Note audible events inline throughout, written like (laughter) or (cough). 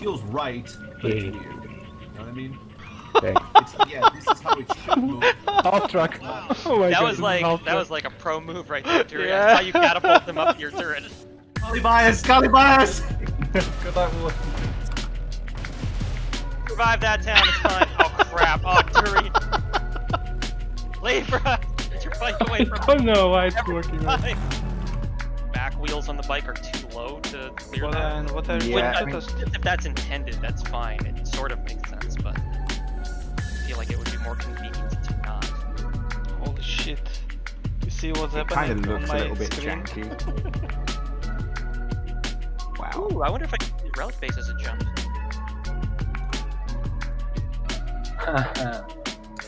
feels right, but it's weird. You know what I mean? Okay. (laughs) It's, yeah, this is how it should move. Off track. (laughs) Oh my that god. was like that track. was like a pro move right there, Duri. Yeah. I saw you catapult them up your turret. (laughs) Scally bias, Scally bias! Good luck, Wolf. Survive that town, it's fine. Oh crap! Oh Duri, leave, bro. Get your bike away I from don't know why it's working. right. Back wheels on the bike are too low to clear What that. and what are Yeah, what I mean- those- If that's intended, that's fine. It sort of makes sense, but I feel like it would be more convenient to not. Holy shit. You see what's It happening kind of looks a little bit screen? janky. (laughs) wow. Ooh, I wonder if I can use relic base as a jump. (laughs)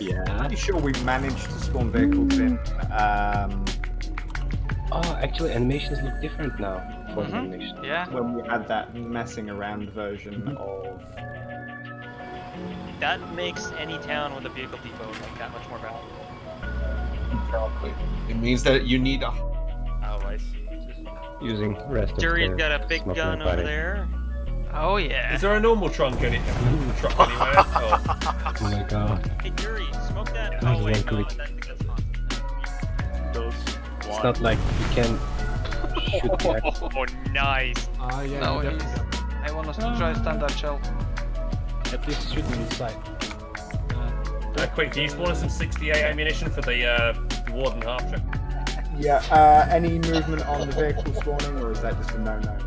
yeah. Pretty sure we managed to spawn vehicles in. Um, Oh, actually, animations look different now for the Mhm. animation. Yeah. when we had that messing around version of. That makes any town with a vehicle depot like that much more valuable. Probably. It means that you need a. Oh, I see. Using rest of Duri's the got a big gun over fighting. there. Oh yeah. Is there a normal trunk any truck anywhere? Oh, Oh my god. Hey, Jury, smoke that. That Oh, wait, no, click. That's fine. those It's not like you can shoot the axe. (laughs) Oh, nice. Ah, yeah, No, definitely I want us to try standard shell. At least shoot me inside. Uh, quick, can you spawn us some 68 ammunition for the uh, Warden half track? Yeah. Uh, any movement on the vehicle spawning, or is that just a no-no?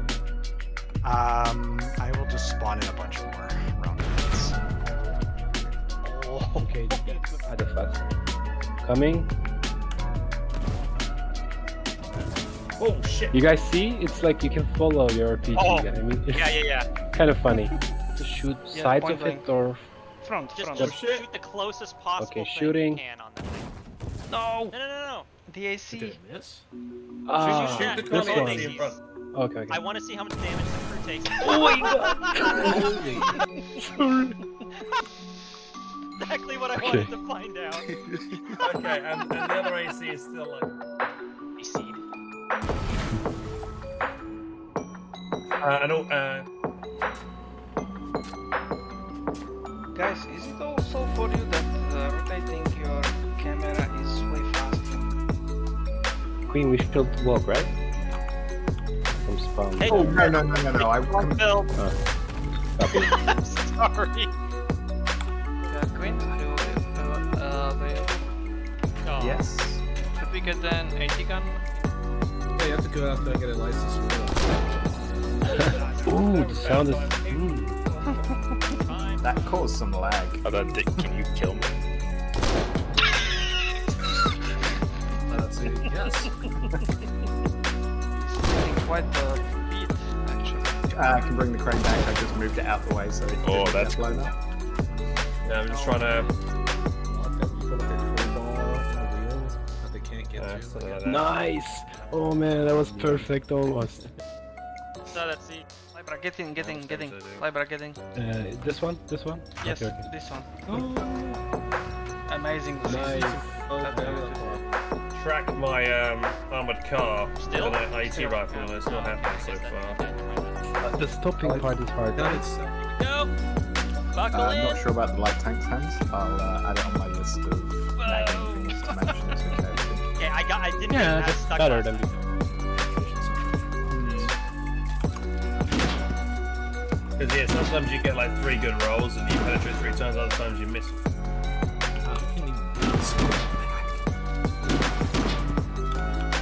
Um, I will just spawn in a bunch more roundabouts. Okay, Ah, the fast. Coming. Oh shit! You guys see? It's like you can follow your RPG. Oh. I mean, Yeah, yeah, yeah. (laughs) kind of funny. (laughs) Just shoot Yeah, sides point of it or Front, Just, front. just shit. shoot the closest possible Okay, thing shooting. you can on that thing. No! No, no, no, no. The AC. did I ah, shoot, shoot the this car one. in front. Okay, okay. I want to see how much damage the crew takes. (laughs) Oh my god! exactly what I Okay. wanted to find out. Okay, and, and the other AC is still like. Seed. Uh, and all, uh, Guys, is it also for you that uh, rotating your camera is way faster? Queen, we should walk, right? From spawn. Hey. Oh no no no no no! I com- Phil, Copy. I'm sorry. Uh, Queen, do you uh, uh, the, Oh, yes. should we get an 80 gun? Yeah, you have to go out there get a license for that. Ooh, the sound is. (laughs) That caused some lag. How about Dick, can you kill me? That's it. Yes. It's quite the beat, actually. Uh, I can bring the crane back. I just moved it out the way so it Oh, that's get blown up. yeah, I'm just trying to. Lock up. You put like a crowbar in the wheels that they can't get to. something like that. Nice! Oh man, that was perfect almost. So let's see. Libra, get in, get in, get in. Libra, get in. Uh, this one? This one? Yes, Okay, okay. this one. Amazing. Nice. Oh, That's yeah, beautiful. track my um, armored car Still? with an AT Still. rifle, and it's not happening so far. Uh, the stopping part is hard. That is. Go. Uh, I'm in. not sure about the light tanks hands. I'll uh, add it on my list of nagging things to mention to character. Okay, I got. I didn't Yeah, get as that's stuck better last than time. Because yeah, sometimes you get like three good rolls and you penetrate three times, other times you miss.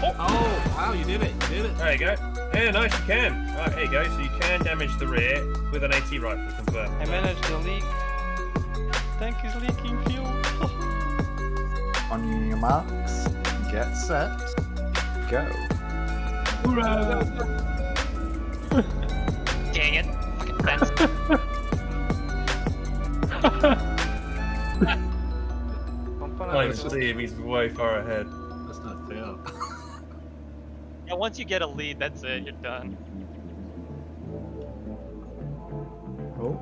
Oh, wow, you did it. You did it. There you go. Yeah, nice, you can. Alright, here you go. So you can damage the rear with an AT rifle, confirm. I managed the leak. Tank is leaking fuel. (laughs) On your marks, get set, go. Dang it. Fucking fence. Component I is can see him, he's way far ahead. That's not fair. (laughs) yeah, once you get a lead, that's it. You're done. Oh.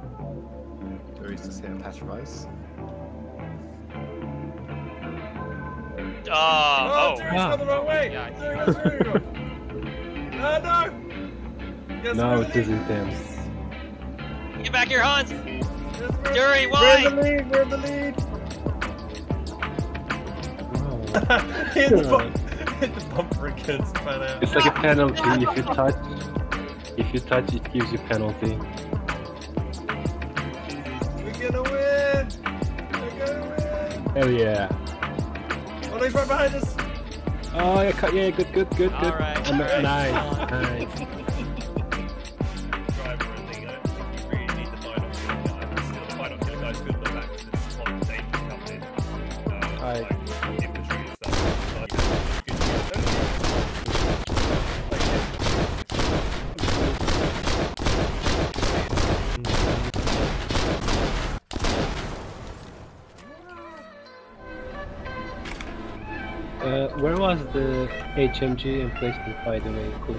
Duri's just hit a patch of ice. Oh, oh, oh. Terry's gone the wrong way! Yeah, I Terry, where's Terry gone? Oh no! Yes, Now it is he? intense. Get back here, Hans! Duri, why? lead, we're in the lead. Oh. hit, the bump, hit the bumper again, spun out. It's like a penalty if you touch. If you touch, it gives you penalty. We're gonna win! We're gonna win! Hell yeah! Oh, he's right behind us! Oh yeah, cut- yeah, good, good, good, good. Alright, Um, alright. Nice, nice. Driver, I Uh, where was the HMG emplacement, by the way? Cool.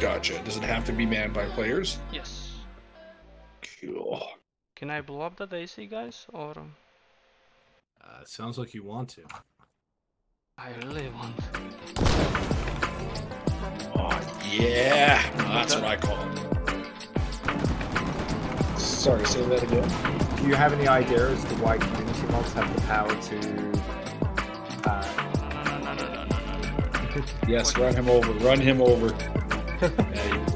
Gotcha. Does it have to be manned by players? Yes. Cool. Can I blow up the Daisy, guys? Or Uh, sounds like you want to. I really want. to. Oh, yeah. That's what I call it. Sorry, say that again. Do you have any idea as to why community mods have the power to? Yes, run him over. Run him over. yeah, (laughs)